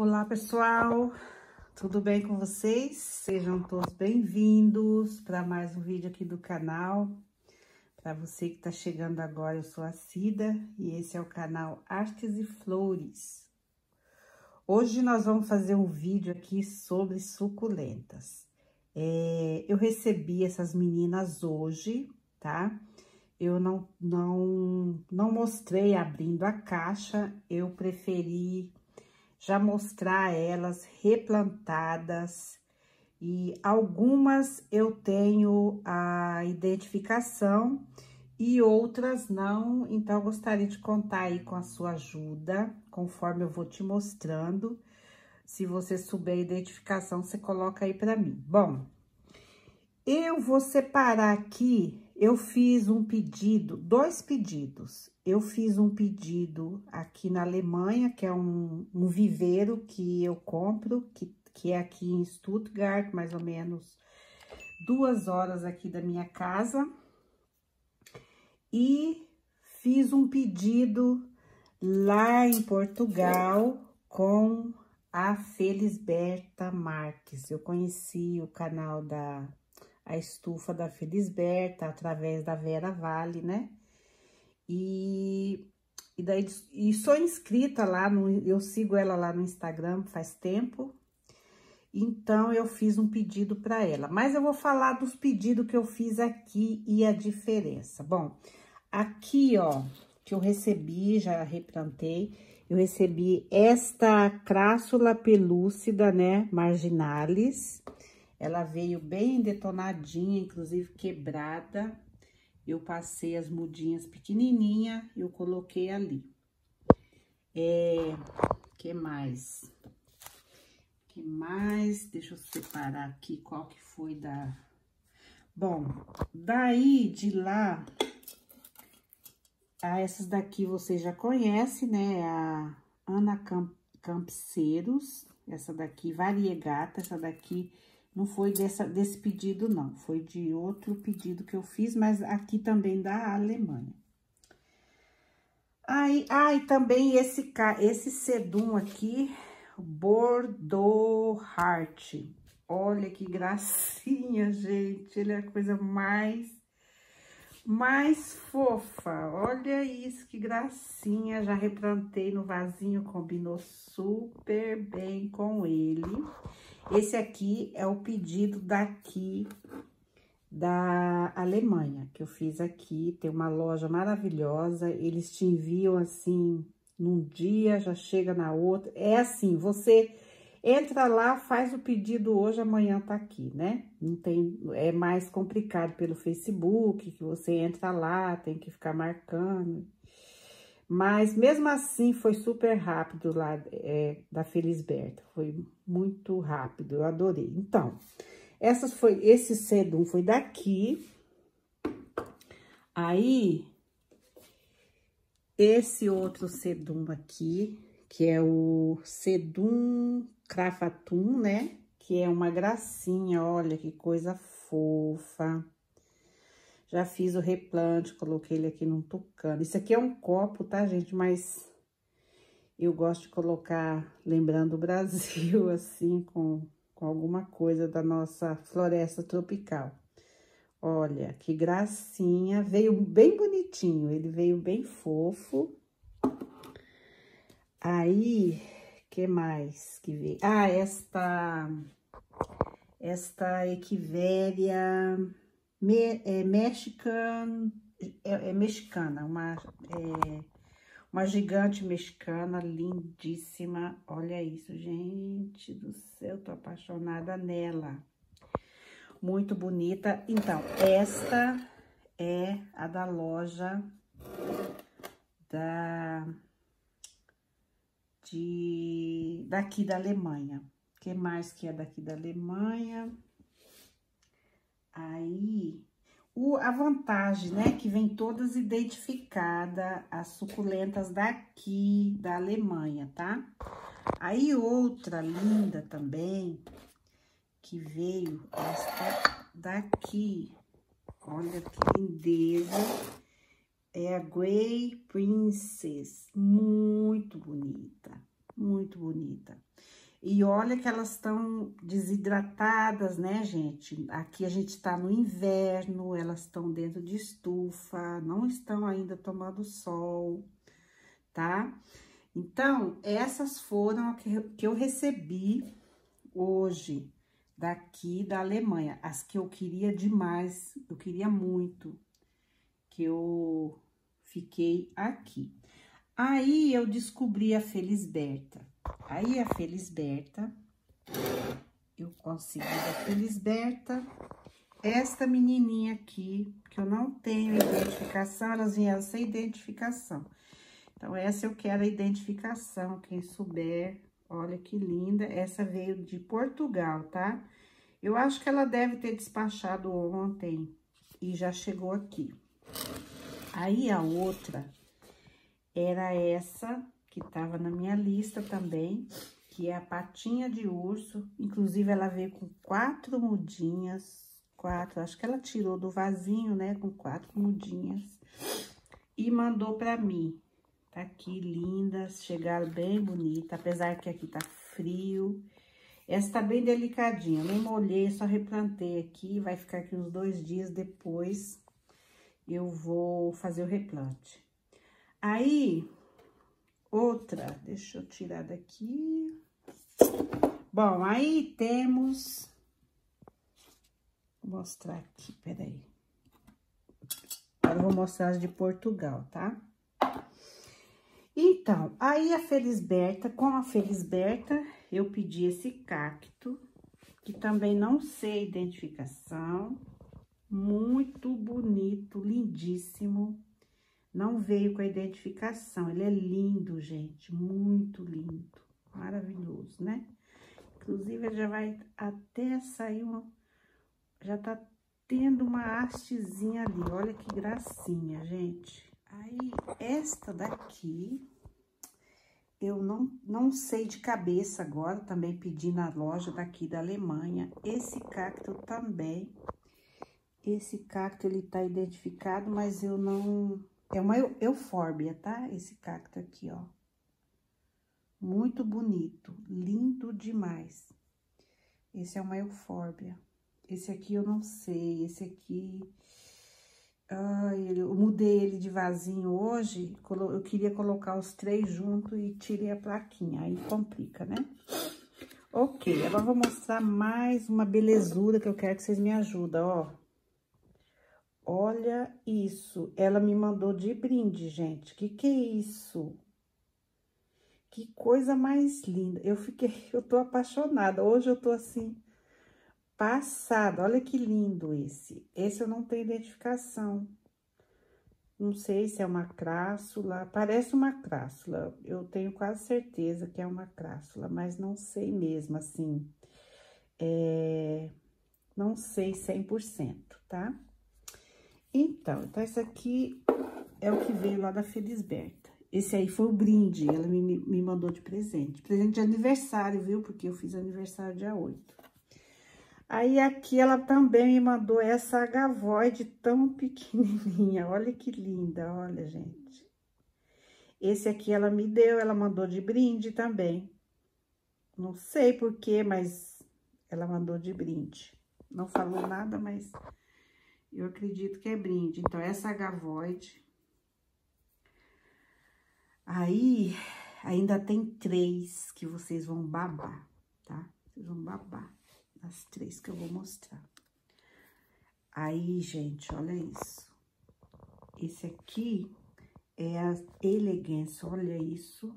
Olá, pessoal! Tudo bem com vocês? Sejam todos bem-vindos para mais um vídeo aqui do canal. Para você que está chegando agora, eu sou a Cida e esse é o canal Artes e Flores. Hoje nós vamos fazer um vídeo aqui sobre suculentas. É, eu recebi essas meninas hoje, tá? Eu não, não, não mostrei abrindo a caixa, eu preferi já mostrar elas replantadas e algumas eu tenho a identificação e outras não, então gostaria de contar aí com a sua ajuda, conforme eu vou te mostrando. Se você souber a identificação, você coloca aí para mim. Bom, eu vou separar aqui, eu fiz um pedido, dois pedidos. Eu fiz um pedido aqui na Alemanha, que é um, um viveiro que eu compro, que, que é aqui em Stuttgart, mais ou menos duas horas aqui da minha casa. E fiz um pedido lá em Portugal com a Felisberta Marques. Eu conheci o canal da a estufa da Felisberta através da Vera Vale, né? E, e daí e sou inscrita lá, no, eu sigo ela lá no Instagram faz tempo. Então, eu fiz um pedido para ela. Mas eu vou falar dos pedidos que eu fiz aqui e a diferença. Bom, aqui, ó, que eu recebi, já replantei, eu recebi esta crássula pelúcida, né, marginalis. Ela veio bem detonadinha, inclusive quebrada. Eu passei as mudinhas pequenininha e eu coloquei ali. É, que mais? Que mais? Deixa eu separar aqui qual que foi da... Bom, daí de lá, ah, essas daqui você já conhece, né? A Ana Camp Campseiros, essa daqui, variegata, essa daqui não foi dessa, desse pedido, não. Foi de outro pedido que eu fiz, mas aqui também da Alemanha. Aí, ah, e também esse, esse sedum aqui, Bordeaux Heart. Olha que gracinha, gente. Ele é a coisa mais, mais fofa. Olha isso, que gracinha. Já replantei no vasinho, combinou super bem com ele. Esse aqui é o pedido daqui da Alemanha, que eu fiz aqui. Tem uma loja maravilhosa, eles te enviam assim num dia, já chega na outra. É assim, você entra lá, faz o pedido hoje, amanhã tá aqui, né? Não tem, é mais complicado pelo Facebook, que você entra lá, tem que ficar marcando. Mas mesmo assim foi super rápido lá é, da Felisberta, foi muito rápido, eu adorei. Então, essas foi, esse sedum foi daqui, aí esse outro sedum aqui, que é o sedum crafatum, né? Que é uma gracinha, olha que coisa fofa. Já fiz o replante, coloquei ele aqui num tucano. Isso aqui é um copo, tá, gente? Mas eu gosto de colocar, lembrando o Brasil, assim, com, com alguma coisa da nossa floresta tropical. Olha, que gracinha. Veio bem bonitinho, ele veio bem fofo. Aí, que mais que veio? Ah, esta... Esta equivéria me, é, mexican, é, é, mexicana, uma, é, uma gigante mexicana lindíssima. Olha isso, gente do céu, tô apaixonada nela. Muito bonita. Então, esta é a da loja da de daqui da Alemanha. que mais que é daqui da Alemanha? Aí, o, a vantagem, né, que vem todas identificadas, as suculentas daqui, da Alemanha, tá? Aí, outra linda também, que veio esta daqui, olha que lindeza, é a Grey Princess, muito bonita, muito bonita. E olha que elas estão desidratadas, né, gente? Aqui a gente tá no inverno, elas estão dentro de estufa, não estão ainda tomando sol, tá? Então, essas foram que, que eu recebi hoje daqui da Alemanha, as que eu queria demais, eu queria muito, que eu fiquei aqui. Aí eu descobri a Felisberta. Aí a Felisberta, eu consegui a Felisberta, esta menininha aqui, que eu não tenho identificação, elas vieram sem identificação. Então, essa eu quero a identificação, quem souber, olha que linda. Essa veio de Portugal, tá? Eu acho que ela deve ter despachado ontem e já chegou aqui. Aí, a outra era essa, que tava na minha lista também, que é a patinha de urso. Inclusive, ela veio com quatro mudinhas, quatro, acho que ela tirou do vasinho, né, com quatro mudinhas. E mandou pra mim. Tá aqui, lindas, chegaram bem bonita, apesar que aqui tá frio. Essa tá bem delicadinha, nem molhei, só replantei aqui, vai ficar aqui uns dois dias depois. Eu vou fazer o replante. Aí, outra, deixa eu tirar daqui. Bom, aí temos... Vou mostrar aqui, peraí. Agora eu vou mostrar as de Portugal, tá? Então, aí a Felisberta, com a Felisberta, eu pedi esse cacto, que também não sei identificação, muito bonito, lindíssimo. Não veio com a identificação. Ele é lindo, gente. Muito lindo. Maravilhoso, né? Inclusive, já vai até sair uma... Já tá tendo uma hastezinha ali. Olha que gracinha, gente. Aí, esta daqui... Eu não, não sei de cabeça agora, também pedi na loja daqui da Alemanha. Esse cacto também. Esse cacto, ele tá identificado, mas eu não é uma eufórbia, tá? Esse cacto aqui, ó. Muito bonito, lindo demais. Esse é uma eufórbia. Esse aqui eu não sei, esse aqui... Ai, eu mudei ele de vasinho hoje, eu queria colocar os três juntos e tirei a plaquinha, aí complica, né? Ok, agora vou mostrar mais uma belezura que eu quero que vocês me ajudem, ó. Olha isso. Ela me mandou de brinde, gente. Que que é isso? Que coisa mais linda. Eu fiquei, eu tô apaixonada. Hoje eu tô assim, passada. Olha que lindo esse. Esse eu não tenho identificação. Não sei se é uma crássula. Parece uma crássula. Eu tenho quase certeza que é uma crássula, mas não sei mesmo, assim. É... Não sei 100%, tá? Então, então esse aqui é o que veio lá da Felisberta. Esse aí foi o brinde, ela me, me mandou de presente. Presente de aniversário, viu? Porque eu fiz aniversário dia 8. Aí, aqui, ela também me mandou essa agavoide tão pequenininha. Olha que linda, olha, gente. Esse aqui ela me deu, ela mandou de brinde também. Não sei porquê, mas ela mandou de brinde. Não falou nada, mas eu acredito que é brinde. Então, essa gavoide. Aí, ainda tem três que vocês vão babar, tá? Vocês vão babar as três que eu vou mostrar. Aí, gente, olha isso. Esse aqui é a elegância, olha isso.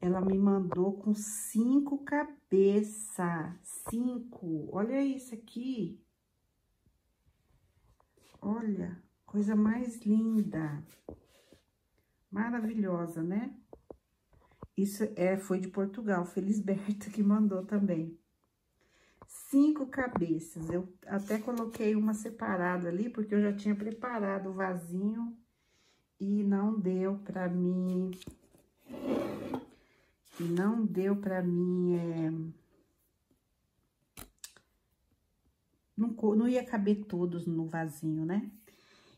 Ela me mandou com cinco cabeças, cinco. Olha isso aqui. Olha, coisa mais linda. Maravilhosa, né? Isso é, foi de Portugal, Felisberta que mandou também. Cinco cabeças. Eu até coloquei uma separada ali, porque eu já tinha preparado o vasinho e não deu pra mim... E não deu pra mim... É, não, não ia caber todos no vasinho, né?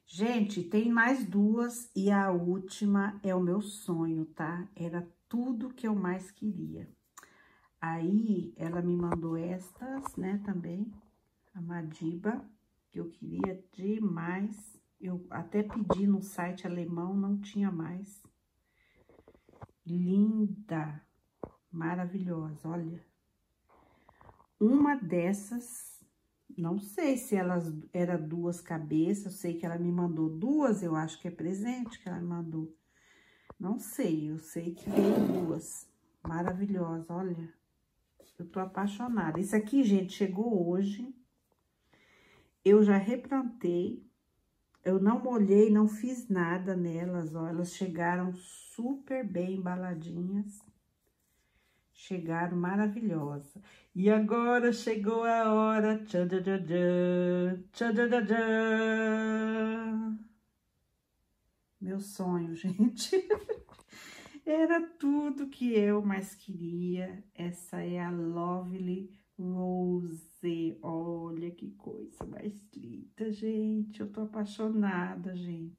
Gente, tem mais duas e a última é o meu sonho, tá? Era tudo que eu mais queria. Aí, ela me mandou estas, né, também, a Madiba, que eu queria demais. Eu até pedi no site alemão, não tinha mais. Linda, maravilhosa, olha. Uma dessas, não sei se elas era duas cabeças, eu sei que ela me mandou duas, eu acho que é presente que ela me mandou. Não sei, eu sei que veio duas. Maravilhosa, olha. Eu tô apaixonada. Isso aqui, gente, chegou hoje. Eu já replantei. Eu não molhei, não fiz nada nelas, ó. Elas chegaram super bem embaladinhas. Chegaram maravilhosa. E agora chegou a hora. Tchau, tchau, tchau, tchau, tchau, tchau, tchau. Meu sonho, gente. Era tudo que eu mais queria. Essa é a Lovely Rose. Olha que coisa mais linda, gente. Eu tô apaixonada, gente.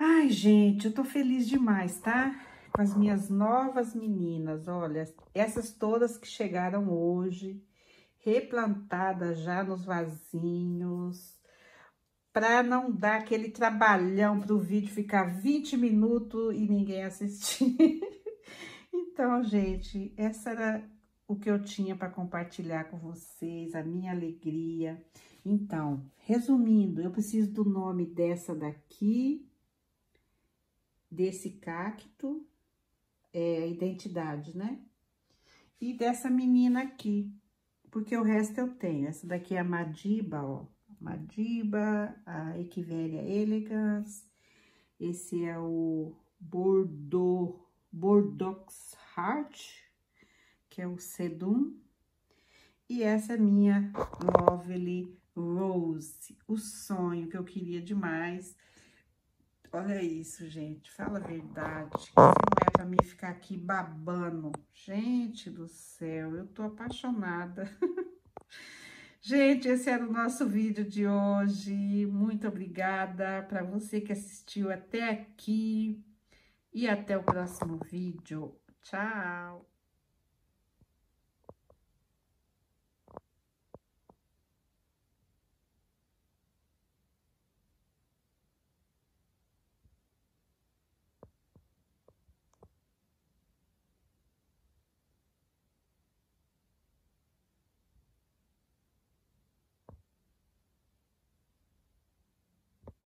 Ai, gente, eu tô feliz demais, tá? Com as minhas novas meninas, olha, essas todas que chegaram hoje, replantadas já nos vasinhos, para não dar aquele trabalhão para o vídeo ficar 20 minutos e ninguém assistir. então, gente, essa era o que eu tinha para compartilhar com vocês, a minha alegria. Então, resumindo, eu preciso do nome dessa daqui, desse cacto, é, identidade, né? E dessa menina aqui, porque o resto eu tenho. Essa daqui é a Madiba, ó. Madiba, a Equiveria elegans. Esse é o Bordeaux, Bordeaux Heart, que é o Sedum. E essa é minha Lovely Rose, o sonho que eu queria demais. Olha isso, gente, fala a verdade. Não é pra mim ficar aqui babando. Gente do céu, eu tô apaixonada. Gente, esse era o nosso vídeo de hoje. Muito obrigada para você que assistiu até aqui. E até o próximo vídeo. Tchau!